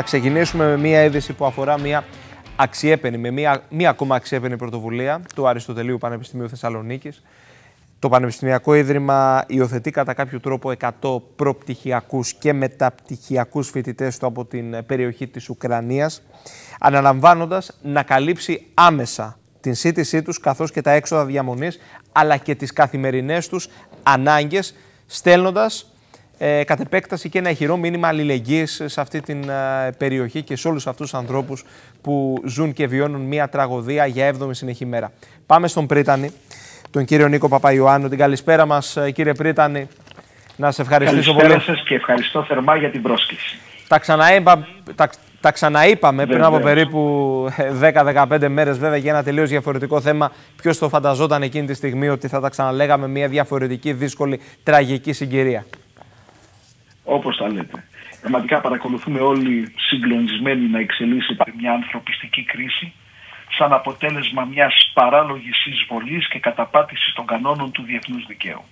Θα ξεκινήσουμε με μία είδηση που αφορά μία αξιέπαινη, με μία, μία ακόμα αξιέπαινη πρωτοβουλία του Αριστοτελείου Πανεπιστημίου Θεσσαλονίκης. Το Πανεπιστημιακό Ίδρυμα υιοθετεί κατά κάποιο τρόπο 100 προπτυχιακούς και μεταπτυχιακούς φοιτητές του από την περιοχή της Ουκρανίας, αναλαμβάνοντας να καλύψει άμεσα την σύντησή τους καθώς και τα έξοδα διαμονής, αλλά και τις καθημερινές τους ανάγκες, στέλνοντας ε, κατ' επέκταση και ένα ηχηρό μήνυμα αλληλεγγύης σε αυτή την ε, περιοχή και σε όλους αυτούς τους ανθρώπους που ζουν και βιώνουν μια τραγωδία για 7η συνεχή μέρα. Πάμε στον Πρίτανη, τον κύριο Νίκο Παπαϊωάννου. Την καλησπέρα μας ε, κύριε Πρίτανη. Να σε ευχαριστήσω Καλησπέρα πολύ. σας και ευχαριστώ θερμά για την πρόσκληση. Τα, ξαναείπα, τα, τα ξαναείπαμε πριν από περίπου 10-15 ε, μέρες βέβαια για ένα τελείως διαφορετικό θέμα. Ποιος το φανταζόταν εκείνη τη στιγμή ότι θα τα ξαναλέγαμε μια διαφορετική, δύσκολη, τραγική συγκυρία. Όπως τα λέτε. Πραγματικά παρακολουθούμε όλοι συγκλονισμένοι να εξελίσσεται μια ανθρωπιστική κρίση σαν αποτέλεσμα μιας παράλογης εισβολής και καταπάτησης των κανόνων του διεθνούς δικαίου.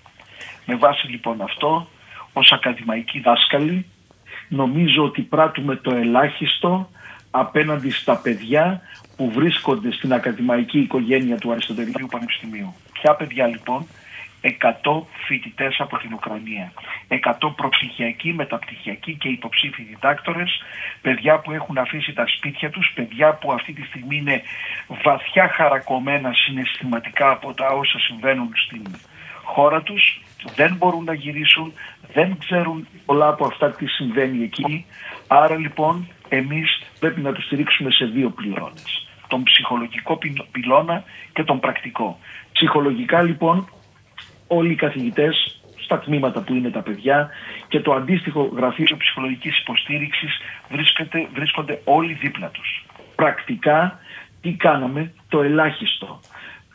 Με βάση λοιπόν αυτό, ως ακαδημαϊκοί δάσκαλοι, νομίζω ότι πράττουμε το ελάχιστο απέναντι στα παιδιά που βρίσκονται στην ακαδημαϊκή οικογένεια του Αριστοτελείου Πανεπιστημίου. Ποια παιδιά λοιπόν, 100 φοιτητές από την Ουκρανία. 100 προπτυχιακοί, μεταπτυχιακοί και υποψήφοι διδάκτορες, παιδιά που έχουν αφήσει τα σπίτια τους, παιδιά που αυτή τη στιγμή είναι βαθιά χαρακωμένα συναισθηματικά από τα όσα συμβαίνουν στην χώρα τους, δεν μπορούν να γυρίσουν, δεν ξέρουν πολλά από αυτά τι συμβαίνει εκεί. Άρα λοιπόν εμείς πρέπει να τους στηρίξουμε σε δύο πυλώνες. Τον ψυχολογικό πυλώνα και τον πρακτικό. Ψυχολογικά λοιπόν όλοι οι καθηγητές στα τμήματα που είναι τα παιδιά και το αντίστοιχο γραφείο ψυχολογικής υποστήριξης βρίσκονται, βρίσκονται όλοι δίπλα τους. Πρακτικά τι κάναμε, το ελάχιστο.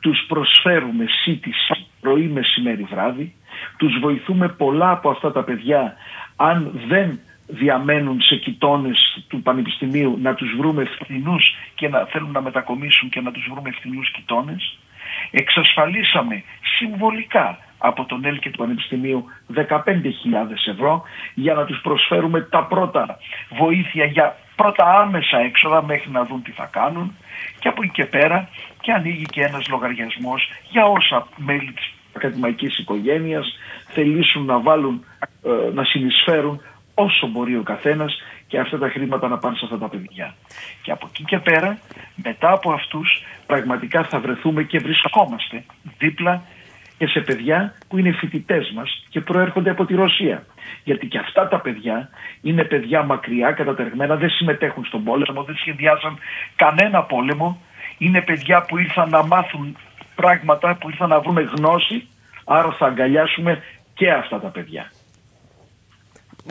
Τους προσφέρουμε σύντηση πρωί, μεσημέρι, βράδυ. Τους βοηθούμε πολλά από αυτά τα παιδιά αν δεν διαμένουν σε κοιτώνες του Πανεπιστημίου να τους βρούμε φθηνούς και να θέλουν να μετακομίσουν και να τους βρούμε φθηνούς κοιτώνες. Εξασφαλίσαμε συμβολικά από τον ΕΛ και του Πανεπιστημίου 15.000 ευρώ για να τους προσφέρουμε τα πρώτα βοήθεια για πρώτα άμεσα έξοδα μέχρι να δουν τι θα κάνουν και από εκεί και πέρα και ανοίγει και ένας λογαριασμός για όσα μέλη της ακαδημαϊκής οικογένειας θελήσουν να βάλουν, ε, να συνεισφέρουν όσο μπορεί ο καθένας και αυτά τα χρήματα να πάνε σε αυτά τα παιδιά. Και από εκεί και πέρα, μετά από αυτούς, πραγματικά θα βρεθούμε και βρισκόμαστε δίπλα και σε παιδιά που είναι φοιτητές μας και προέρχονται από τη Ρωσία. Γιατί και αυτά τα παιδιά είναι παιδιά μακριά, κατατεργμένα, δεν συμμετέχουν στον πόλεμο, δεν σχεδιάζαν κανένα πόλεμο. Είναι παιδιά που ήρθαν να μάθουν πράγματα, που ήρθαν να βρουν γνώση, άρα θα αγκαλιάσουμε και αυτά τα παιδιά.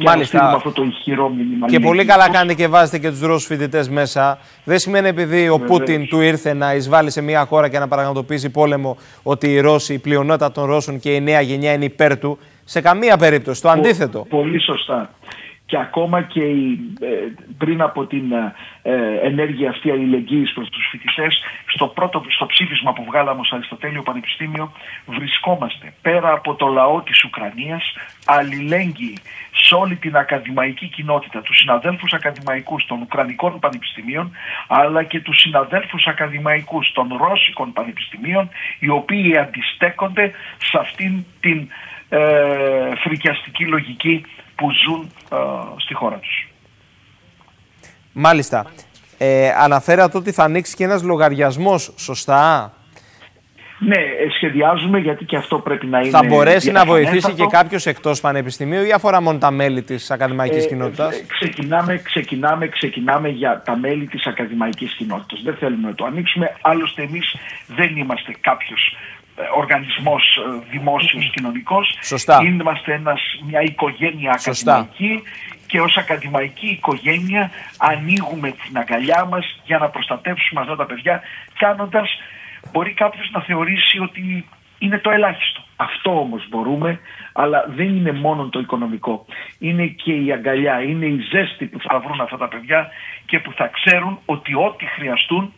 Μάλιστα. αυτό το ηχηρό μήνυμα. Και πολύ καλά κάνετε και βάζετε και τους Ρώσους φοιτητές μέσα. Δεν σημαίνει επειδή ο Πούτιν του ήρθε να εισβάλλει σε μια χώρα και να πραγματοποιήσει πόλεμο ότι οι Ρώσοι, η πλειονότητα των Ρώσων και η νέα γενιά είναι υπέρ του. Σε καμία περίπτωση. Το αντίθετο. Πολύ σωστά και ακόμα και ε, πριν από την ε, ενέργεια αυτή αλληλεγγύης προς τους φοιτητές στο, πρώτο, στο ψήφισμα που βγάλαμε στο Αριστοτέλειο Πανεπιστήμιο βρισκόμαστε πέρα από το λαό της Ουκρανίας αλληλέγγυοι σε όλη την ακαδημαϊκή κοινότητα, τους συναδέλφους ακαδημαϊκούς των Ουκρανικών Πανεπιστημίων αλλά και τους συναδέλφους ακαδημαϊκούς των Ρώσικων Πανεπιστημίων οι οποίοι αντιστέκονται σε αυτήν την ε, φρικιαστική λογική που ζουν ε, στη χώρα τους. Μάλιστα. Ε, αναφέρατε ότι θα ανοίξει και ένας λογαριασμός, σωστά; Ναι, ε, σχεδιάζουμε γιατί και αυτό πρέπει να είναι. Θα μπορέσει να βοηθήσει και κάποιος εκτός πανεπιστημίου ή αφορά μόνο τα μέλη της ακαδημαϊκής ε, κοινότητας; ξεκινάμε, ξεκινάμε, ξεκινάμε για τα μέλη της ακαδημαϊκής κοινότητας. Δεν θέλουμε να το ανοίξουμε. Άλλωστε, εμείς δεν είμαστε κάποιος ε, οργανισμός ε, δημόσιος κοινωνικός. Σωστά. Είμαστε ένας, μια οικογένεια ακαδημαϊκή και ως ακαδημαϊκή οικογένεια ανοίγουμε την αγκαλιά μας για να προστατεύσουμε αυτά τα παιδιά κάνοντας, μπορεί κάποιος να θεωρήσει ότι είναι το ελάχιστο. Αυτό όμως μπορούμε, αλλά δεν είναι μόνο το οικονομικό. Είναι και η αγκαλιά, είναι η ζέστη που θα βρουν αυτά τα παιδιά και που θα ξέρουν ότι ό,τι χρειαστούν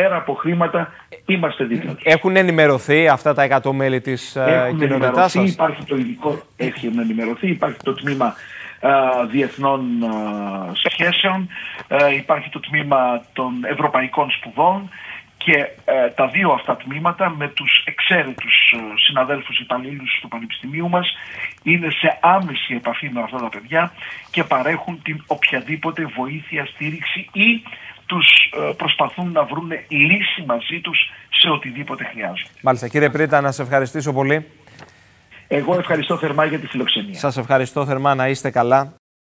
πέρα από χρήματα είμαστε δίπλα τους. Έχουν ενημερωθεί αυτά τα 100 μέλη της ε, κοινωνότητάς σας; Υπάρχει το ειδικό, έχει ενημερωθεί, υπάρχει το τμήμα διεθνών σχέσεων, υπάρχει το τμήμα των ευρωπαϊκών σπουδών και τα δύο αυτά τμήματα με τους εξαίρετους συναδέλφους υπαλλήλους του Πανεπιστημίου μας είναι σε άμεση επαφή με αυτά τα παιδιά και παρέχουν την οποιαδήποτε βοήθεια, στήριξη ή τους προσπαθούν να βρουν λύση μαζί τους σε οτιδήποτε χρειάζονται. Μάλιστα. Κύριε Πρίτα, να σε ευχαριστήσω πολύ. Εγώ ευχαριστώ θερμά για τη φιλοξενία. Σας ευχαριστώ θερμά να είστε καλά.